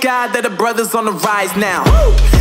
God that the brothers on the rise now. Endless